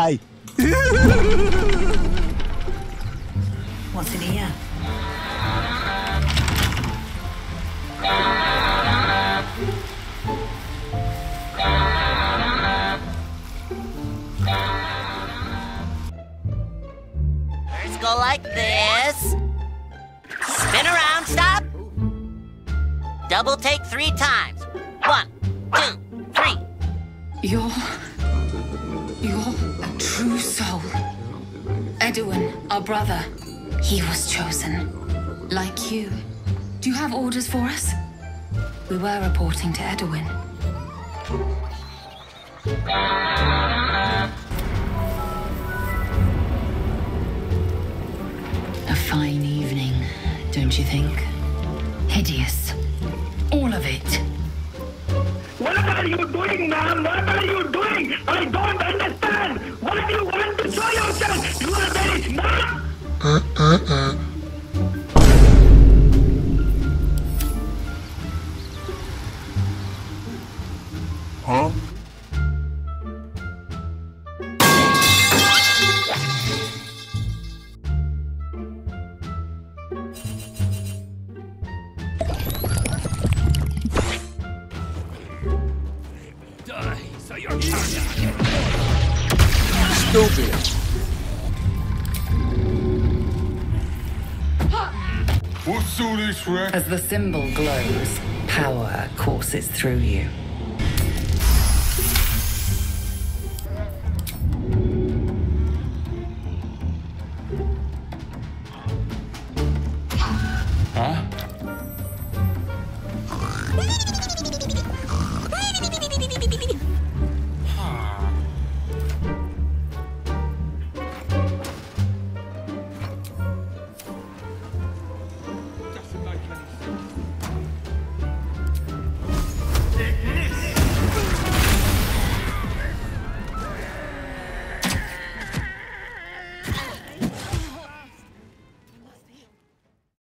Hi. What's in here? First go like this. Spin around, stop. Double take three times. One, two, three. You're. You're a true soul. Edowin, our brother, he was chosen. Like you. Do you have orders for us? We were reporting to Edowin. A fine evening, don't you think? Hideous. All of it. What are you doing, ma'am? What are you smart. Huh? Stupid. What's all this, As the symbol glows, power courses through you. Huh?